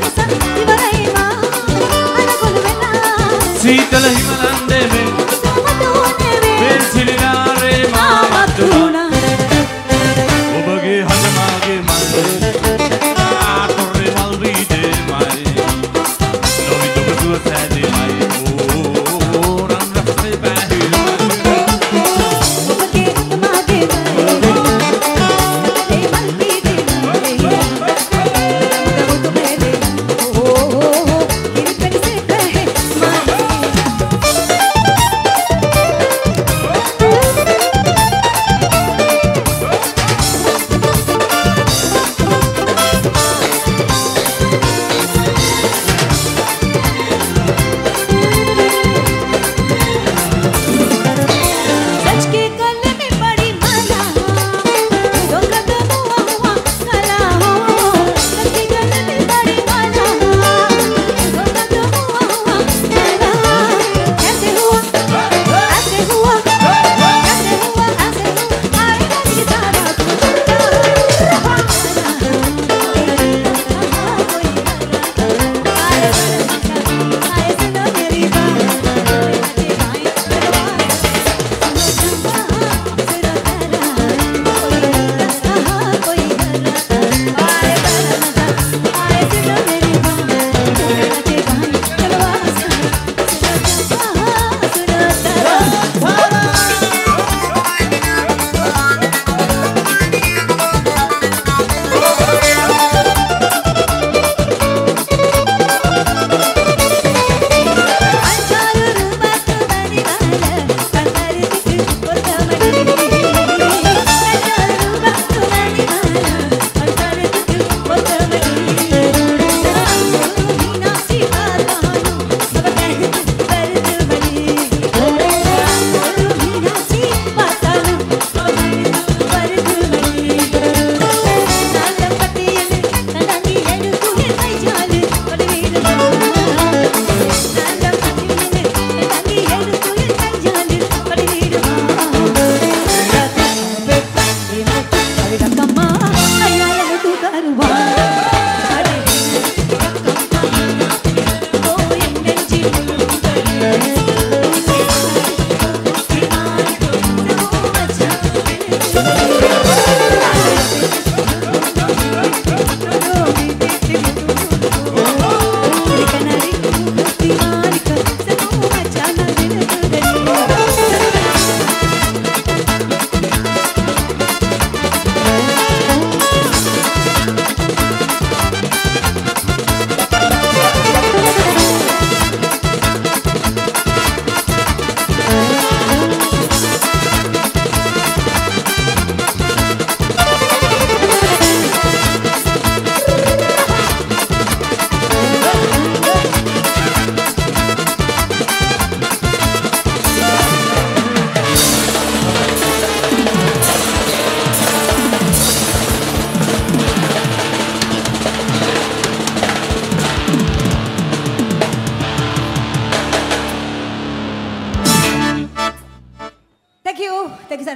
Vamos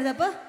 的不？